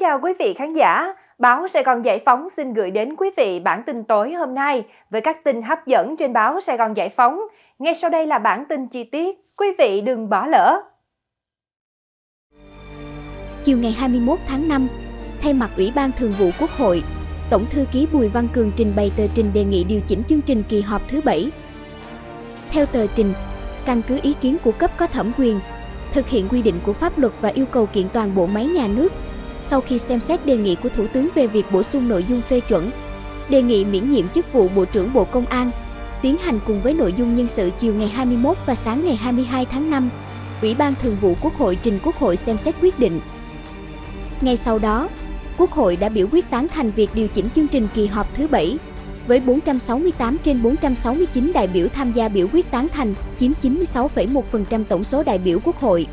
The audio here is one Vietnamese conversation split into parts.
chào quý vị khán giả. Báo Sài Gòn Giải Phóng xin gửi đến quý vị bản tin tối hôm nay với các tin hấp dẫn trên báo Sài Gòn Giải Phóng. Ngay sau đây là bản tin chi tiết, quý vị đừng bỏ lỡ. Chiều ngày 21 tháng 5, thay mặt Ủy ban Thường vụ Quốc hội, Tổng thư ký Bùi Văn Cường trình bày tờ trình đề nghị điều chỉnh chương trình kỳ họp thứ 7. Theo tờ trình, căn cứ ý kiến của cấp có thẩm quyền, thực hiện quy định của pháp luật và yêu cầu kiện toàn bộ máy nhà nước sau khi xem xét đề nghị của Thủ tướng về việc bổ sung nội dung phê chuẩn, đề nghị miễn nhiệm chức vụ Bộ trưởng Bộ Công an, tiến hành cùng với nội dung nhân sự chiều ngày 21 và sáng ngày 22 tháng 5, Ủy ban Thường vụ Quốc hội trình Quốc hội xem xét quyết định. Ngay sau đó, Quốc hội đã biểu quyết tán thành việc điều chỉnh chương trình kỳ họp thứ 7 với 468 trên 469 đại biểu tham gia biểu quyết tán thành, chiếm 96,1% tổng số đại biểu Quốc hội.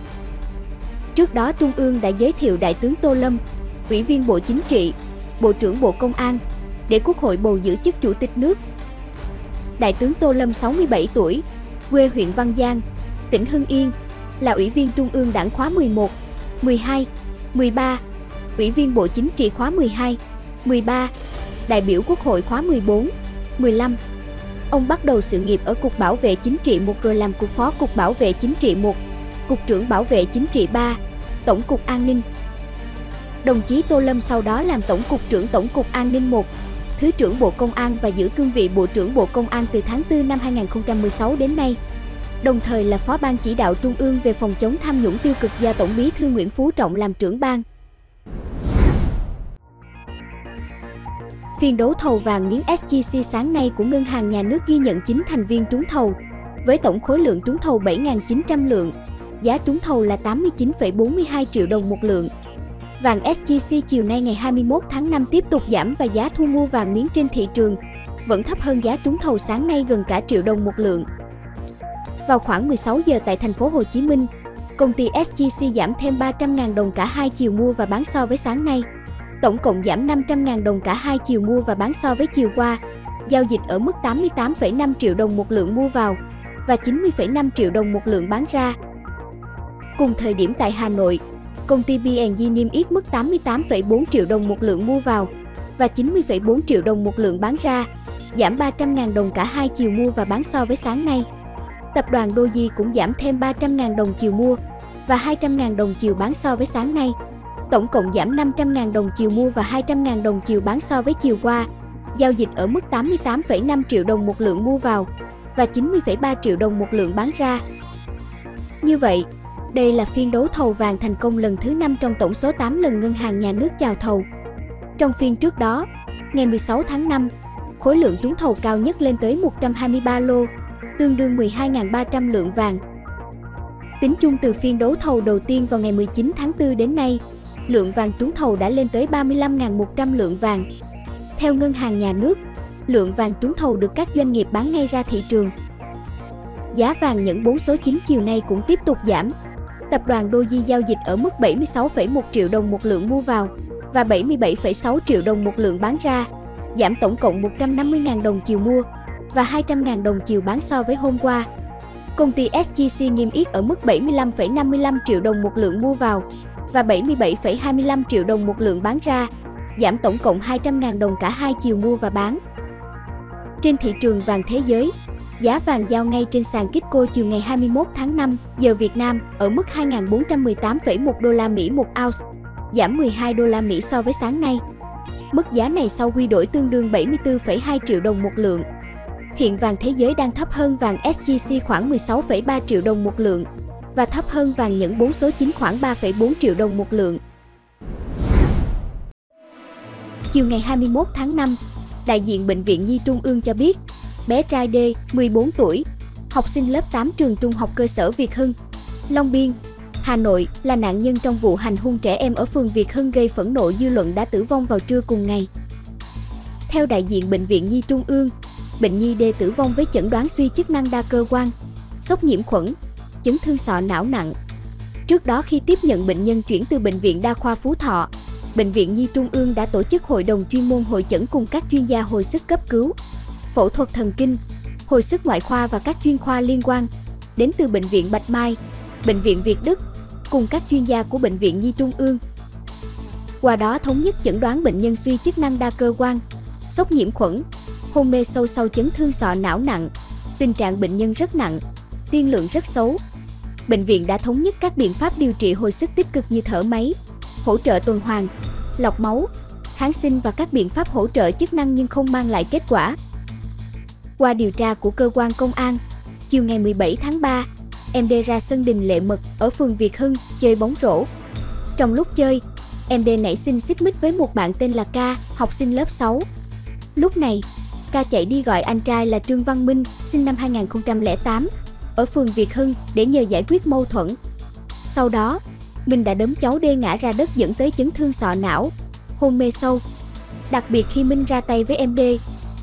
Trước đó Trung ương đã giới thiệu Đại tướng Tô Lâm, Ủy viên Bộ Chính trị, Bộ trưởng Bộ Công an, để Quốc hội bầu giữ chức Chủ tịch nước. Đại tướng Tô Lâm 67 tuổi, quê huyện Văn Giang, tỉnh Hưng Yên, là Ủy viên Trung ương Đảng khóa 11, 12, 13, Ủy viên Bộ Chính trị khóa 12, 13, đại biểu Quốc hội khóa 14, 15. Ông bắt đầu sự nghiệp ở Cục Bảo vệ Chính trị 1 rồi làm Cục Phó Cục Bảo vệ Chính trị 1, Cục trưởng Bảo vệ Chính trị 3, Tổng cục An ninh. Đồng chí Tô Lâm sau đó làm Tổng cục trưởng Tổng cục An ninh 1, Thứ trưởng Bộ Công an và giữ cương vị Bộ trưởng Bộ Công an từ tháng 4 năm 2016 đến nay. Đồng thời là Phó ban chỉ đạo Trung ương về phòng chống tham nhũng tiêu cực do Tổng bí thư Nguyễn Phú Trọng làm trưởng ban. Phiên đấu thầu vàng miếng SJC sáng nay của Ngân hàng Nhà nước ghi nhận 9 thành viên trúng thầu, với tổng khối lượng trúng thầu 7.900 lượng, giá trúng thầu là 89,42 triệu đồng một lượng. Vàng SJC chiều nay ngày 21 tháng 5 tiếp tục giảm và giá thu mua vàng miếng trên thị trường vẫn thấp hơn giá trúng thầu sáng nay gần cả triệu đồng một lượng. Vào khoảng 16 giờ tại thành phố Hồ Chí Minh, công ty SJC giảm thêm 300.000 đồng cả hai chiều mua và bán so với sáng nay. Tổng cộng giảm 500.000 đồng cả hai chiều mua và bán so với chiều qua. Giao dịch ở mức 88,5 triệu đồng một lượng mua vào và 90,5 triệu đồng một lượng bán ra. Cùng thời điểm tại Hà Nội, công ty B&G niêm yết mức 88,4 triệu đồng một lượng mua vào và 90,4 triệu đồng một lượng bán ra, giảm 300.000 đồng cả hai chiều mua và bán so với sáng nay. Tập đoàn Doji cũng giảm thêm 300.000 đồng chiều mua và 200.000 đồng chiều bán so với sáng nay. Tổng cộng giảm 500.000 đồng chiều mua và 200.000 đồng chiều bán so với chiều qua. Giao dịch ở mức 88,5 triệu đồng một lượng mua vào và 90,3 triệu đồng một lượng bán ra. Như vậy, đây là phiên đấu thầu vàng thành công lần thứ 5 trong tổng số 8 lần ngân hàng nhà nước chào thầu. Trong phiên trước đó, ngày 16 tháng 5, khối lượng trúng thầu cao nhất lên tới 123 lô, tương đương 12.300 lượng vàng. Tính chung từ phiên đấu thầu đầu tiên vào ngày 19 tháng 4 đến nay, lượng vàng trúng thầu đã lên tới 35.100 lượng vàng. Theo Ngân hàng Nhà nước, lượng vàng trúng thầu được các doanh nghiệp bán ngay ra thị trường. Giá vàng những 4 số 9 chiều nay cũng tiếp tục giảm, Tập đoàn Doji giao dịch ở mức 76,1 triệu đồng một lượng mua vào và 77,6 triệu đồng một lượng bán ra, giảm tổng cộng 150.000 đồng chiều mua và 200.000 đồng chiều bán so với hôm qua. Công ty SGC niêm yết ở mức 75,55 triệu đồng một lượng mua vào và 77,25 triệu đồng một lượng bán ra, giảm tổng cộng 200.000 đồng cả hai chiều mua và bán. Trên thị trường vàng thế giới, Giá vàng giao ngay trên sàn Kitco chiều ngày 21 tháng 5 giờ Việt Nam ở mức 2.418,1 đô la Mỹ một ounce, giảm 12 đô la Mỹ so với sáng nay. Mức giá này sau quy đổi tương đương 74,2 triệu đồng một lượng. Hiện vàng thế giới đang thấp hơn vàng SJC khoảng 16,3 triệu đồng một lượng và thấp hơn vàng nhẫn 4 số 9 khoảng 3,4 triệu đồng một lượng. Chiều ngày 21 tháng 5, đại diện Bệnh viện Nhi Trung ương cho biết, bé trai D, 14 tuổi, học sinh lớp 8 trường trung học cơ sở Việt Hưng, Long Biên, Hà Nội là nạn nhân trong vụ hành hung trẻ em ở phường Việt Hưng gây phẫn nộ dư luận đã tử vong vào trưa cùng ngày. Theo đại diện Bệnh viện Nhi Trung ương, bệnh nhi D tử vong với chẩn đoán suy chức năng đa cơ quan, sốc nhiễm khuẩn, chấn thương sọ não nặng. Trước đó khi tiếp nhận bệnh nhân chuyển từ Bệnh viện Đa khoa Phú Thọ, Bệnh viện Nhi Trung ương đã tổ chức hội đồng chuyên môn hội chẩn cùng các chuyên gia hồi sức cấp cứu, phẫu thuật thần kinh, hồi sức ngoại khoa và các chuyên khoa liên quan, đến từ Bệnh viện Bạch Mai, Bệnh viện Việt Đức, cùng các chuyên gia của Bệnh viện Nhi Trung ương. Qua đó thống nhất chẩn đoán bệnh nhân suy chức năng đa cơ quan, sốc nhiễm khuẩn, hôn mê sâu sau chấn thương sọ não nặng. Tình trạng bệnh nhân rất nặng, tiên lượng rất xấu. Bệnh viện đã thống nhất các biện pháp điều trị hồi sức tích cực như thở máy, hỗ trợ tuần hoàn, lọc máu, kháng sinh và các biện pháp hỗ trợ chức năng nhưng không mang lại kết quả. Qua điều tra của cơ quan công an, chiều ngày 17 tháng 3, em D ra sân đình Lệ Mật ở phường Việt Hưng chơi bóng rổ. Trong lúc chơi, em D nảy sinh xích mích với một bạn tên là K, học sinh lớp 6. Lúc này, K chạy đi gọi anh trai là Trương Văn Minh, sinh năm 2008, ở phường Việt Hưng để nhờ giải quyết mâu thuẫn. Sau đó, Minh đã đấm cháu D ngã ra đất dẫn tới chấn thương sọ não, hôn mê sâu. Đặc biệt khi Minh ra tay với em D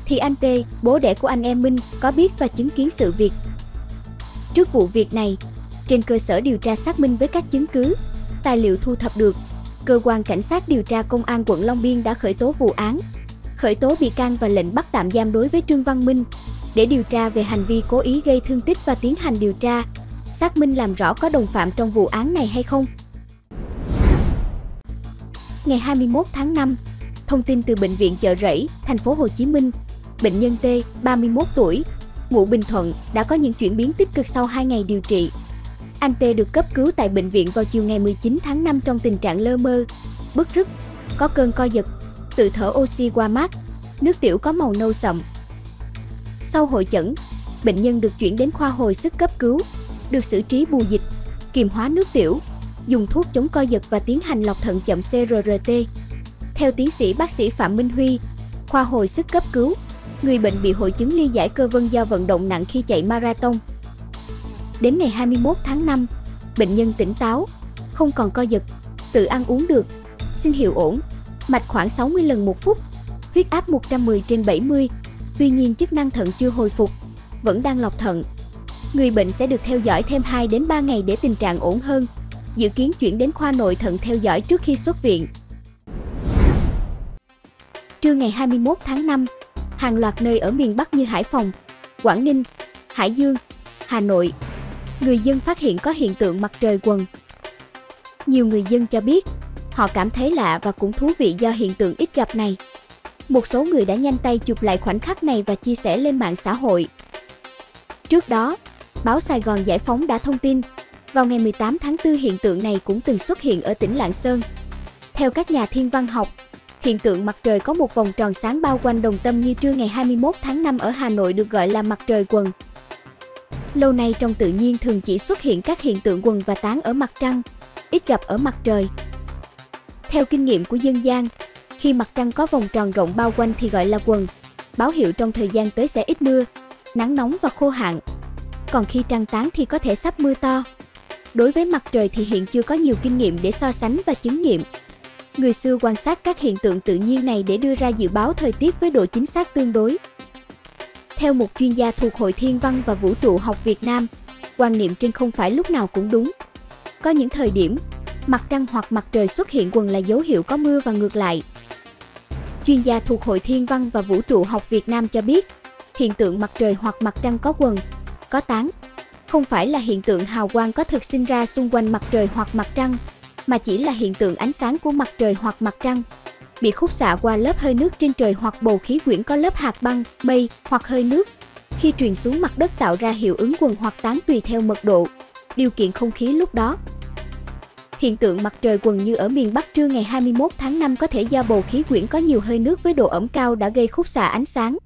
thì anh Tê bố đẻ của anh em Minh, có biết và chứng kiến sự việc. Trước vụ việc này, trên cơ sở điều tra xác minh với các chứng cứ, tài liệu thu thập được, cơ quan cảnh sát điều tra công an quận Long Biên đã khởi tố vụ án, khởi tố bị can và lệnh bắt tạm giam đối với Trương Văn Minh để điều tra về hành vi cố ý gây thương tích và tiến hành điều tra, xác minh làm rõ có đồng phạm trong vụ án này hay không. Ngày 21 tháng 5, thông tin từ bệnh viện chợ Rẫy, thành phố Hồ Chí Minh, bệnh nhân T, 31 tuổi, ngụ Bình Thuận đã có những chuyển biến tích cực sau 2 ngày điều trị. Anh T được cấp cứu tại bệnh viện vào chiều ngày 19 tháng 5 trong tình trạng lơ mơ, bức rứt, có cơn co giật, tự thở oxy qua mát, nước tiểu có màu nâu sậm. Sau hội chẩn, bệnh nhân được chuyển đến khoa hồi sức cấp cứu, được xử trí bù dịch, kiềm hóa nước tiểu, dùng thuốc chống co giật và tiến hành lọc thận chậm CRRT. Theo tiến sĩ bác sĩ Phạm Minh Huy, khoa hồi sức cấp cứu, người bệnh bị hội chứng ly giải cơ vân do vận động nặng khi chạy marathon. Đến ngày 21 tháng 5, bệnh nhân tỉnh táo, không còn co giật, tự ăn uống được, sinh hiệu ổn, mạch khoảng 60 lần một phút, huyết áp 110 trên 70. Tuy nhiên chức năng thận chưa hồi phục, vẫn đang lọc thận. Người bệnh sẽ được theo dõi thêm 2 đến 3 ngày để tình trạng ổn hơn. Dự kiến chuyển đến khoa nội thận theo dõi trước khi xuất viện. Trưa ngày 21 tháng 5, hàng loạt nơi ở miền Bắc như Hải Phòng, Quảng Ninh, Hải Dương, Hà Nội, người dân phát hiện có hiện tượng mặt trời quần. Nhiều người dân cho biết, họ cảm thấy lạ và cũng thú vị do hiện tượng ít gặp này. Một số người đã nhanh tay chụp lại khoảnh khắc này và chia sẻ lên mạng xã hội. Trước đó, báo Sài Gòn Giải phóng đã thông tin, vào ngày 18 tháng 4 hiện tượng này cũng từng xuất hiện ở tỉnh Lạng Sơn. Theo các nhà thiên văn học, hiện tượng mặt trời có một vòng tròn sáng bao quanh đồng tâm như trưa ngày 21 tháng 5 ở Hà Nội được gọi là mặt trời quần. Lâu nay trong tự nhiên thường chỉ xuất hiện các hiện tượng quần và tán ở mặt trăng, ít gặp ở mặt trời. Theo kinh nghiệm của dân gian, khi mặt trăng có vòng tròn rộng bao quanh thì gọi là quần, báo hiệu trong thời gian tới sẽ ít mưa, nắng nóng và khô hạn. Còn khi trăng tán thì có thể sắp mưa to. Đối với mặt trời thì hiện chưa có nhiều kinh nghiệm để so sánh và chứng nghiệm. Người xưa quan sát các hiện tượng tự nhiên này để đưa ra dự báo thời tiết với độ chính xác tương đối. Theo một chuyên gia thuộc Hội Thiên văn và Vũ trụ học Việt Nam, quan niệm trên không phải lúc nào cũng đúng. Có những thời điểm, mặt trăng hoặc mặt trời xuất hiện quần là dấu hiệu có mưa và ngược lại. Chuyên gia thuộc Hội Thiên văn và Vũ trụ học Việt Nam cho biết, hiện tượng mặt trời hoặc mặt trăng có quần, có tán, không phải là hiện tượng hào quang có thực sinh ra xung quanh mặt trời hoặc mặt trăng, mà chỉ là hiện tượng ánh sáng của mặt trời hoặc mặt trăng bị khúc xạ qua lớp hơi nước trên trời hoặc bầu khí quyển có lớp hạt băng, mây hoặc hơi nước. Khi truyền xuống mặt đất tạo ra hiệu ứng quần hoặc tán tùy theo mật độ, điều kiện không khí lúc đó. Hiện tượng mặt trời quần như ở miền Bắc trưa ngày 21 tháng 5 có thể do bầu khí quyển có nhiều hơi nước với độ ẩm cao đã gây khúc xạ ánh sáng.